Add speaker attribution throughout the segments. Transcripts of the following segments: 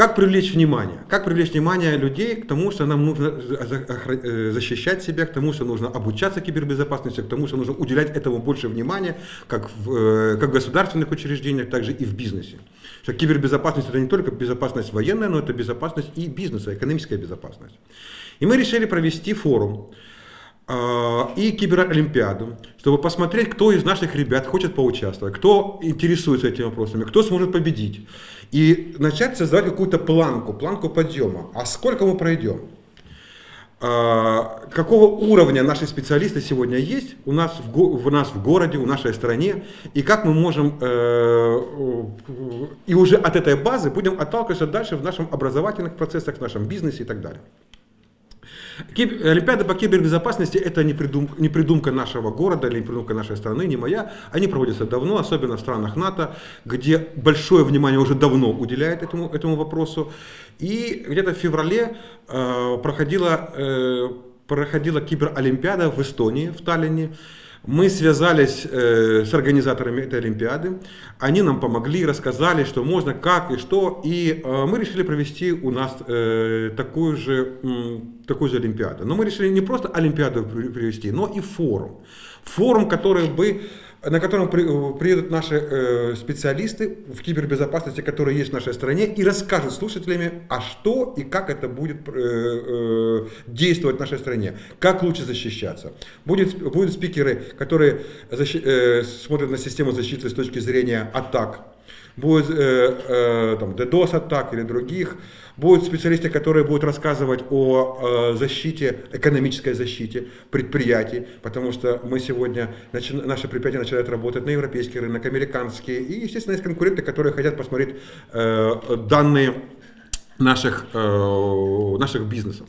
Speaker 1: Как привлечь внимание? Как привлечь внимание людей к тому, что нам нужно э, защищать себя, к тому, что нужно обучаться кибербезопасности, к тому, что нужно уделять этому больше внимания, как в, э, как в государственных учреждениях, так же и в бизнесе. Что кибербезопасность это не только безопасность военная, но это безопасность и бизнеса, экономическая безопасность. И мы решили провести форум э, и киберолимпиаду, чтобы посмотреть, кто из наших ребят хочет поучаствовать, кто интересуется этими вопросами, кто сможет победить и начать создавать какую-то планку, планку подъема. А сколько мы пройдем? А, какого уровня наши специалисты сегодня есть у нас в, у нас в городе, в нашей стране, и как мы можем, э, и уже от этой базы будем отталкиваться дальше в нашем образовательных процессах, в нашем бизнесе и так далее. Олимпиада по кибербезопасности это не, придум, не придумка нашего города или не придумка нашей страны, не моя. Они проводятся давно, особенно в странах НАТО, где большое внимание уже давно уделяет этому, этому вопросу. И где-то в феврале э, проходила, э, проходила киберолимпиада в Эстонии, в Таллине. Мы связались э, с организаторами этой Олимпиады, они нам помогли, рассказали, что можно, как и что, и э, мы решили провести у нас э, такую, же, э, такую же Олимпиаду. Но мы решили не просто Олимпиаду провести, но и форум. Форум, который бы на котором при, приедут наши э, специалисты в кибербезопасности, которые есть в нашей стране, и расскажут слушателями, а что и как это будет э, э, действовать в нашей стране, как лучше защищаться. Будет, будут спикеры, которые защи, э, смотрят на систему защиты с точки зрения атак, будет э, э, там, DDoS атак или других, Будут специалисты, которые будут рассказывать о э, защите, экономической защите предприятий, потому что мы сегодня, начи, наши предприятия начинают работать на европейский рынок, американские, и, естественно, есть конкуренты, которые хотят посмотреть э, данные наших, э, наших бизнесов.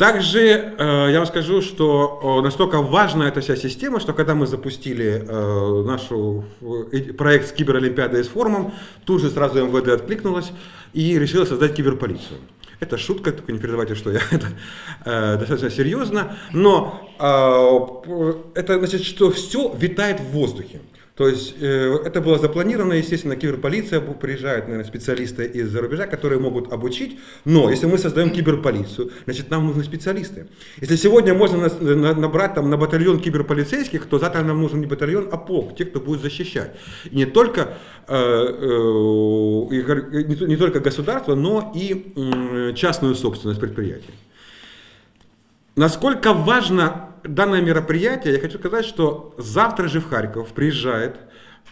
Speaker 1: Также э, я вам скажу, что настолько важна эта вся система, что когда мы запустили э, нашу э, проект с киберолимпиадой с форумом, тут же сразу МВД откликнулась и решила создать киберполицию. Это шутка, только не передавайте, что я это э, достаточно серьезно, но э, это значит, что все витает в воздухе. То есть э, это было запланировано, естественно, киберполиция приезжает, наверное, специалисты из-за рубежа, которые могут обучить, но если мы создаем киберполицию, значит нам нужны специалисты. Если сегодня можно набрать там на батальон киберполицейских, то завтра нам нужен не батальон, а полк, те, кто будет защищать. Не только, э, э, не только государство, но и частную собственность предприятий. Насколько важно данное мероприятие, я хочу сказать, что завтра же в Харьков приезжает,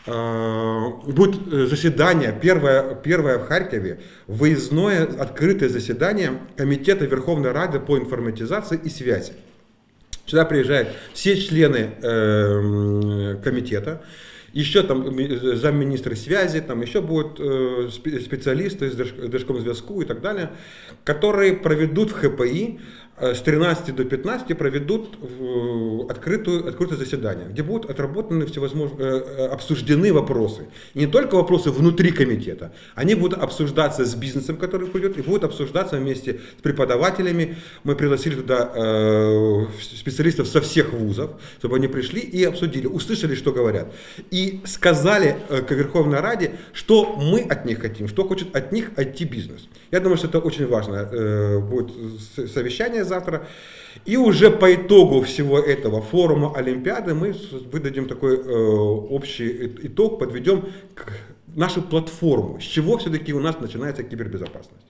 Speaker 1: э, будет э, заседание, первое, первое в Харькове, выездное открытое заседание Комитета Верховной Рады по информатизации и связи. Сюда приезжают все члены э, комитета, еще там замминистра связи, там еще будут э, специалисты из Держкомзв'язку и так далее, которые проведут в ХПИ Э, с 13 до 15 проведут открытую, открытое заседание, где будут отработаны всевозможные, э, э, обсуждены вопросы. И не только вопросы внутри комитета, они будут обсуждаться с бизнесом, который придет, и будут обсуждаться вместе с преподавателями. Мы пригласили туда специалистов со всех вузов, чтобы они пришли и обсудили, услышали, что говорят. И сказали к Верховной Раде, что мы от них хотим, что хочет от них IT-бизнес. Я думаю, что это очень важно будет совещание завтра. И уже по итогу всего этого форума Олимпиады мы выдадим такой э, общий итог, подведем к нашу платформу, с чего все-таки у нас начинается кибербезопасность.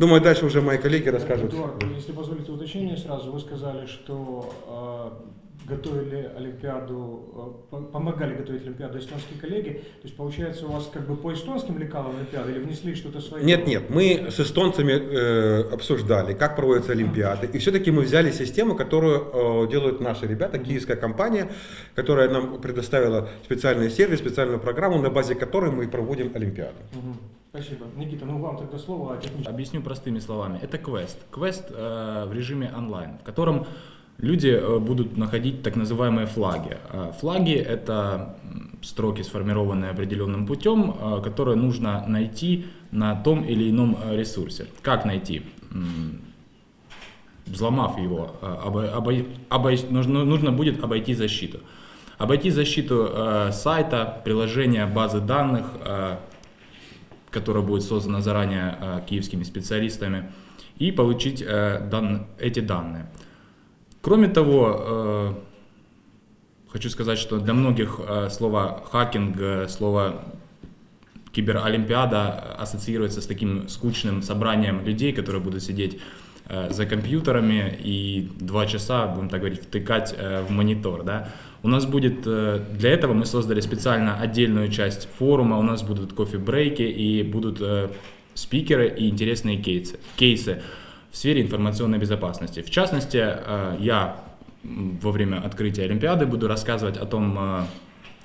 Speaker 1: Думаю, дальше уже мои коллеги расскажут.
Speaker 2: Эдуард, если позволите уточнение сразу, вы сказали, что э, готовили Олимпиаду, э, помогали готовить Олимпиаду эстонские коллеги. То есть, получается, у вас как бы по эстонским лекалам Олимпиады или внесли что-то свое?
Speaker 1: Нет, нет, мы с эстонцами э, обсуждали, как проводятся Олимпиады. И все-таки мы взяли систему, которую э, делают наши ребята, киевская компания, которая нам предоставила специальный сервис, специальную программу, на базе которой мы проводим Олимпиаду.
Speaker 2: Угу. Спасибо. Никита, ну вам тогда слово.
Speaker 3: А Объясню простыми словами. Это квест. Квест э, в режиме онлайн, в котором люди э, будут находить так называемые флаги. Э, флаги — это строки, сформированные определенным путем, э, которые нужно найти на том или ином ресурсе. Как найти? Взломав его, нужно, нужно будет обойти защиту. Обойти защиту сайта, приложения, базы данных, которая будет создана заранее киевскими специалистами, и получить дан, эти данные. Кроме того, хочу сказать, что для многих слово хакинг, слово киберолимпиада ассоциируется с таким скучным собранием людей, которые будут сидеть э, за компьютерами и два часа, будем так говорить, втыкать э, в монитор. Да? У нас будет, э, для этого мы создали специально отдельную часть форума, у нас будут кофе-брейки и будут спикеры и интересные кейсы, кейсы в сфере информационной безопасности. В частности, я во время открытия Олимпиады буду рассказывать о том,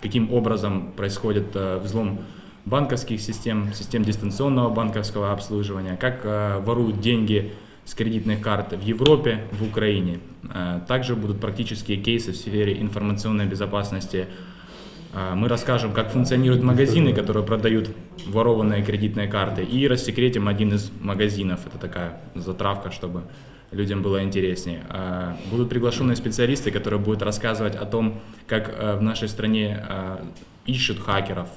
Speaker 3: каким образом происходит взлом банковских систем, систем дистанционного банковского обслуживания, как э, воруют деньги с кредитных карт в Европе, в Украине. Э, также будут практические кейсы в сфере информационной безопасности. Э, мы расскажем, как функционируют магазины, которые продают ворованные кредитные карты, и рассекретим один из магазинов. Это такая затравка, чтобы людям было интереснее. Будут приглашенные специалисты, которые будут рассказывать о том, как в нашей стране ищут хакеров,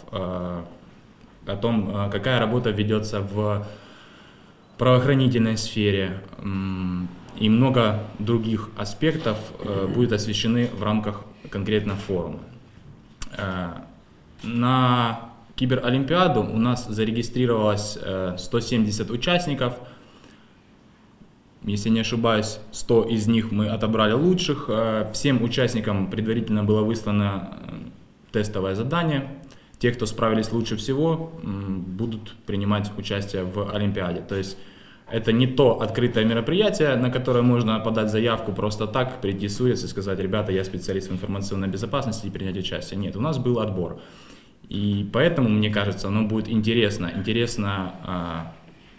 Speaker 3: о том, э, какая работа ведется в правоохранительной сфере и много других аспектов э, будет освещены в рамках конкретно форума. Э, на Киберолимпиаду у нас зарегистрировалось 170 участников. Если не ошибаюсь, 100 из них мы отобрали лучших. Всем участникам предварительно было выслано тестовое задание – те, кто справились лучше всего, будут принимать участие в Олимпиаде. То есть это не то открытое мероприятие, на которое можно подать заявку просто так, прийти с улицы и сказать, ребята, я специалист в информационной безопасности и принять участие. Нет, у нас был отбор. И поэтому, мне кажется, оно будет интересно. Интересно а,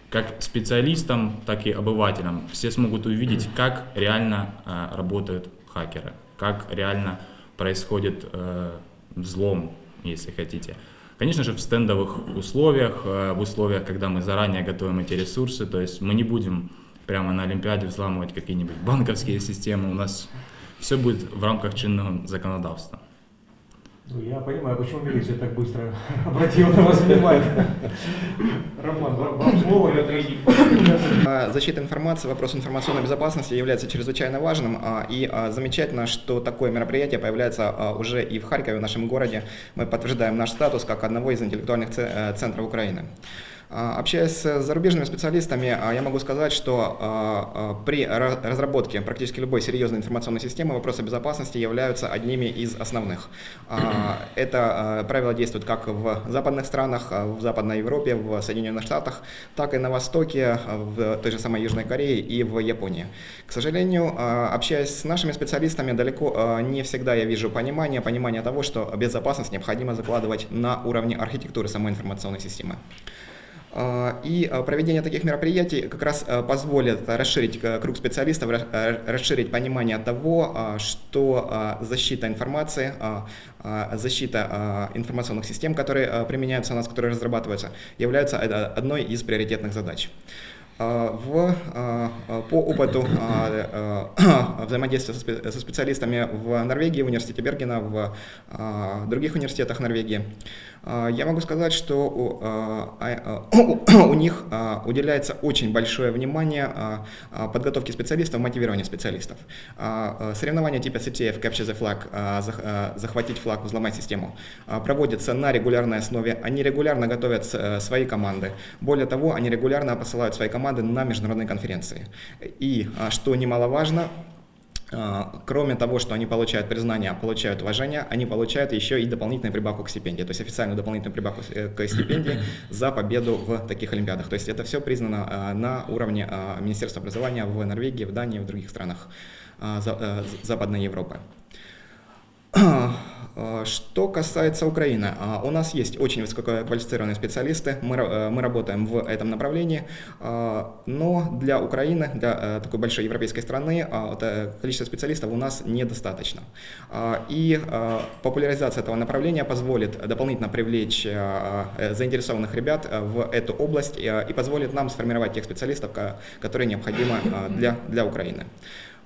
Speaker 3: как специалистам, так и обывателям. Все смогут увидеть, как реально а, работают хакеры, как реально происходит э, взлом если хотите. Конечно же, в стендовых условиях, э, в условиях, когда мы заранее готовим эти ресурсы, то есть мы не будем прямо на Олимпиаде взламывать какие-нибудь банковские системы, у нас все будет в рамках чинного законодательства.
Speaker 2: Ну, я понимаю, почему милиция так быстро обратила на вас внимание. Роман, вам слово.
Speaker 4: А, защита информации, вопрос информационной безопасности является чрезвычайно важным. А, и а, замечательно, что такое мероприятие появляется уже и в Харькове, в нашем городе. Мы подтверждаем наш статус как одного из интеллектуальных э, центров Украины. А, общаясь с зарубежными специалистами, а, я могу сказать, что а, при разработке практически любой серьезной информационной системы вопросы безопасности являются одними из основных. Это правило действует как в западных странах, в Западной Европе, в Соединенных Штатах, так и на Востоке, в той же самой Южной Корее и в Японии. К сожалению, общаясь с нашими специалистами, далеко не всегда я вижу понимание, понимание того, что безопасность необходимо закладывать на уровне архитектуры самой информационной системы. А, и а, проведение таких мероприятий как раз а, позволит расширить круг специалистов, расширить понимание того, что защита информации, защита информационных систем, которые применяются у нас, которые разрабатываются, является одной из приоритетных задач. В, по опыту взаимодействия со специалистами в Норвегии, в университете Бергена, в других университетах Норвегии, а, я могу сказать, что у, а, а, у них уделяется очень большое внимание подготовке специалистов, мотивированию специалистов. Соревнования типа CTF, Capture the Flag, захватить флаг, взломать систему, проводятся на регулярной основе. Они регулярно готовят э, свои команды. Более того, они регулярно посылают свои команды на международные конференции. И, что немаловажно, а, кроме того, что они получают признание, получают уважение, они получают еще и дополнительную прибавку к стипендии, то есть официальную дополнительную прибавку э, к стипендии за победу в таких олимпиадах. То есть это все признано а, на уровне а, Министерства образования в Норвегии, в Дании, в других странах э, Западной Европы. А, что касается Украины, а, у нас есть очень высококвалифицированные специалисты, мы, э, мы работаем в этом направлении, а, но для Украины, для э, такой большой европейской страны, количество специалистов у нас недостаточно. И популяризация этого направления позволит дополнительно привлечь э, заинтересованных ребят в эту область и позволит нам сформировать тех специалистов, которые необходимы для, для Украины.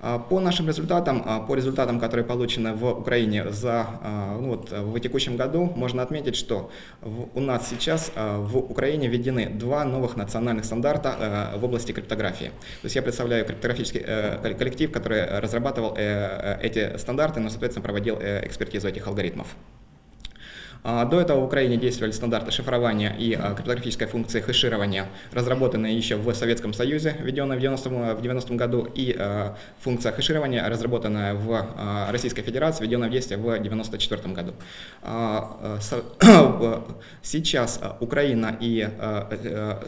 Speaker 4: А, по нашим результатам, а, по результатам, которые получены в Украине за, а, ну вот, в текущем году, можно отметить, что у нас сейчас в Украине введены два новых национальных стандарта в области криптографии. То есть я представляю криптографический э, коллектив, который разрабатывал э, э, эти стандарты, но, соответственно, проводил экспертизу этих алгоритмов. А, до этого в Украине действовали стандарты шифрования и а, криптографической функции хэширования, разработанные еще в Советском Союзе, введенные в 90-м 90 году, и а, функция хэширования, разработанная в Российской Федерации, введенная в действие в 1994 году. Сейчас Украина, и,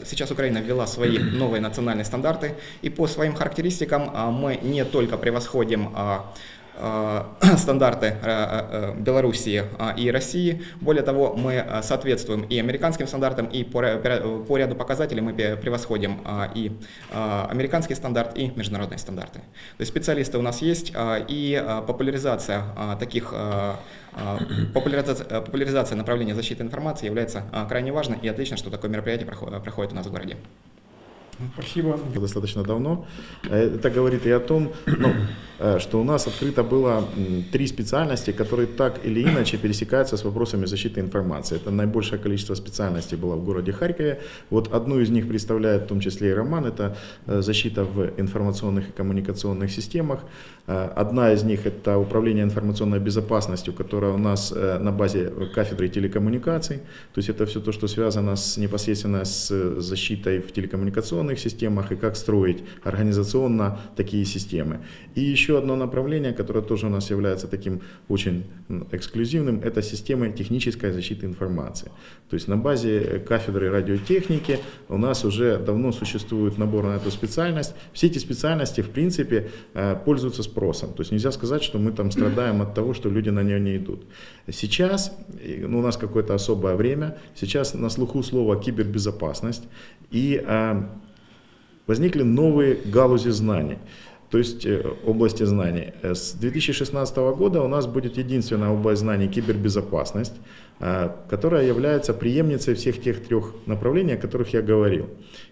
Speaker 4: сейчас Украина ввела свои новые национальные стандарты, и по своим характеристикам мы не только превосходим Э, стандарты э, э, Белоруссии и России. Более того, мы соответствуем и американским стандартам, и по, ряду показателей мы превосходим и американский стандарт, и международные стандарты. То есть специалисты у нас есть, и популяризация таких популяризация, популяризация направления защиты информации является крайне важной, и отлично, что такое мероприятие проходит у нас в городе.
Speaker 2: Спасибо.
Speaker 5: Достаточно давно. Это говорит и о том, ну, Э, что у нас открыто было три специальности, которые так или иначе пересекаются с вопросами защиты информации. Это наибольшее количество специальностей было в городе Харькове. Вот одну из них представляет в том числе и Роман, это э, защита в информационных и коммуникационных системах. Э, одна из них это управление информационной безопасностью, которая у нас на базе кафедры телекоммуникаций. То есть это все то, что связано с, непосредственно с защитой в телекоммуникационных системах и как строить организационно такие системы. И еще одно направление, которое тоже у нас является таким очень эксклюзивным, это система технической защиты информации. То есть на базе кафедры радиотехники у нас уже давно существует набор на эту специальность. Все эти специальности, в принципе, э, пользуются спросом. То есть нельзя сказать, что мы там страдаем от того, что люди на нее не идут. Сейчас, ну, у нас какое-то особое время, сейчас на слуху слово кибербезопасность, и э, возникли новые галузи знаний то есть э, области знаний. Э, с 2016 года у нас будет единственная область знаний кибербезопасность, э, которая является преемницей всех тех трех направлений, о которых я говорил.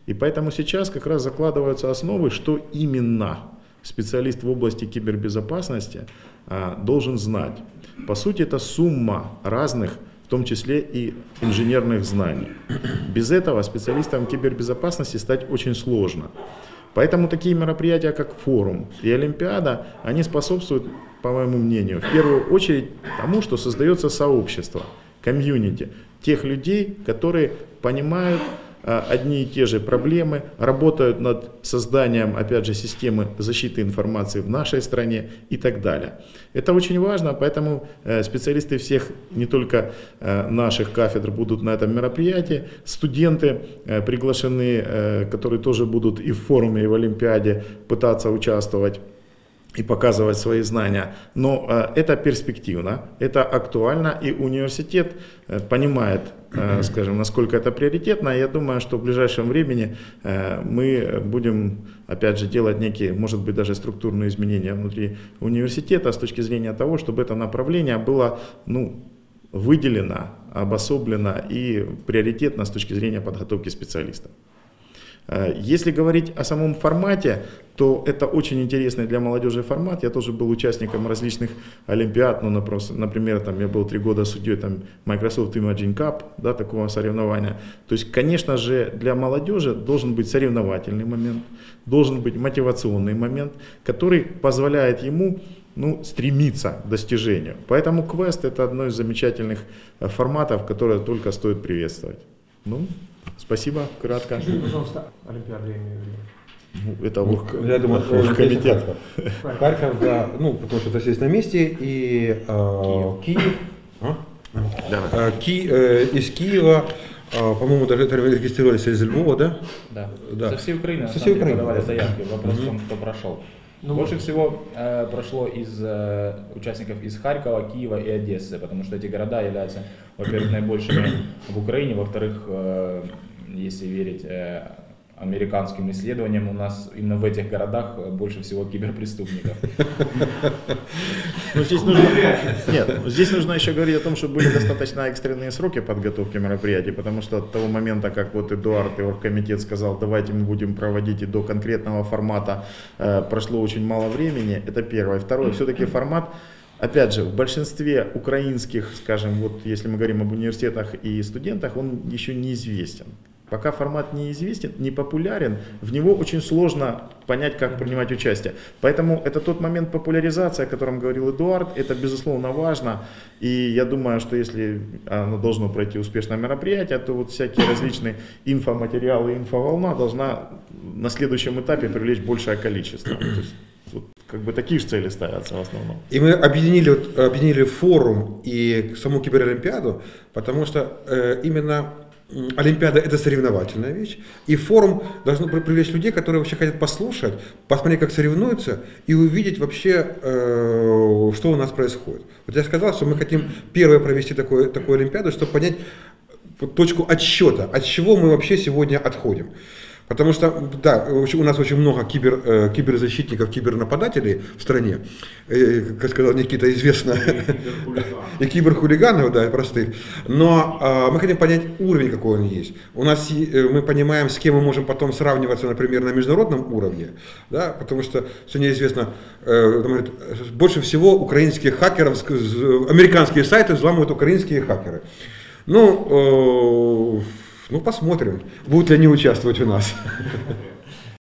Speaker 5: И поэтому сейчас как раз закладываются основы, что именно специалист в области кибербезопасности должен знать. По сути, это сумма разных в том числе и инженерных знаний. Без этого специалистом кибербезопасности стать очень сложно. Поэтому такие мероприятия, как форум и Олимпиада, они способствуют, по моему мнению, в первую очередь тому, что создается сообщество, комьюнити, тех людей, которые понимают одни и те же проблемы, работают над созданием, опять же, системы защиты информации в нашей стране и так далее. Это очень важно, поэтому э, специалисты всех, не только э, наших кафедр будут на этом мероприятии, студенты э, приглашены, которые тоже будут и в форуме, и в Олимпиаде пытаться участвовать и показывать свои знания. Но э, это перспективно, это актуально, и университет э, понимает, э, скажем, насколько это приоритетно. Я думаю, что в ближайшем времени мы будем, опять же, делать некие, может быть, даже структурные изменения внутри университета с точки зрения того, чтобы это направление было, ну, выделено, обособлено и приоритетно с точки зрения подготовки специалистов. Э, если говорить о самом формате, то это очень интересный для молодежи формат. Я тоже был участником различных олимпиад, ну, например, там, я был три года судьей там, Microsoft Imaging Cup, да, такого соревнования. То есть, конечно же, для молодежи должен быть соревновательный момент, должен быть мотивационный момент, который позволяет ему ну, стремиться к достижению. Поэтому квест это одно из замечательных э, форматов, которые только стоит приветствовать. Ну, Спасибо, кратко.
Speaker 2: Скажи, пожалуйста, Олимпиада, я имею в виду.
Speaker 5: Ну, это.
Speaker 1: Ну, я думаю,
Speaker 5: Оргкомитет.
Speaker 1: Харьков. Харьков, да, ну, потому что это здесь на месте, и э, Киев, а? да. э, Ки, э, из Киева, э, по-моему, даже регистрировались из Львова, да?
Speaker 3: Да. да. Со всей Украины,
Speaker 1: Со всей Украины.
Speaker 3: подавали заявки, вопрос в том, кто прошел. Ну, Больше всего э, прошло из э, участников из Харькова, Киева и Одессы, потому что эти города являются, во-первых, наибольшими в Украине, во-вторых, э, если верить э, американским исследованиям, у нас именно в этих городах больше всего киберпреступников.
Speaker 5: Но здесь нужно, нет, здесь нужно еще говорить о том, что были достаточно экстренные сроки подготовки мероприятий, потому что от того момента, как вот Эдуард и оргкомитет сказал, давайте мы будем проводить и до конкретного формата, э, прошло очень мало времени, это первое. Второе, все-таки формат Опять же, в большинстве украинских, скажем, вот если мы говорим об университетах и студентах, он еще неизвестен. Пока формат неизвестен, не популярен, в него очень сложно понять, как принимать участие. Поэтому это тот момент популяризации, о котором говорил Эдуард, это безусловно важно. И я думаю, что если оно должно пройти успешное мероприятие, то вот всякие различные инфоматериалы, инфоволна должна на следующем этапе привлечь большее количество. То есть, вот, как бы такие же цели ставятся в основном.
Speaker 1: И мы объединили, объединили форум и саму киберолимпиаду, потому что э, именно Олимпиада это соревновательная вещь, и форум должен привлечь людей, которые вообще хотят послушать, посмотреть, как соревнуются, и увидеть вообще, э, что у нас происходит. Вот я сказал, что мы хотим первое провести такую, такую Олимпиаду, чтобы понять точку отсчета, от чего мы вообще сегодня отходим. Потому что, да, у нас очень много кибер, э, киберзащитников, кибернападателей в стране. И, как сказал Никита, известно. И киберхулиганов, да, простых. Но э, мы хотим понять уровень, какой он есть. У нас э, мы понимаем, с кем мы можем потом сравниваться, например, на международном уровне. Да, потому что сегодня известно, э, больше всего украинских хакеров, американские сайты взламывают украинские хакеры. Ну, э, ну, посмотрим, будут ли они участвовать у нас.